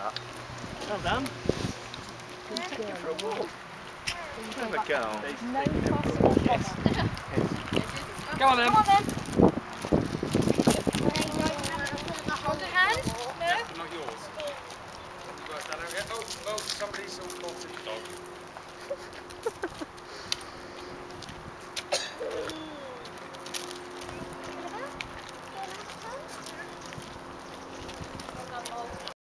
that. Well done. Good take you for a walk. Have a go. No yes. Yes. Go on then. Come on then.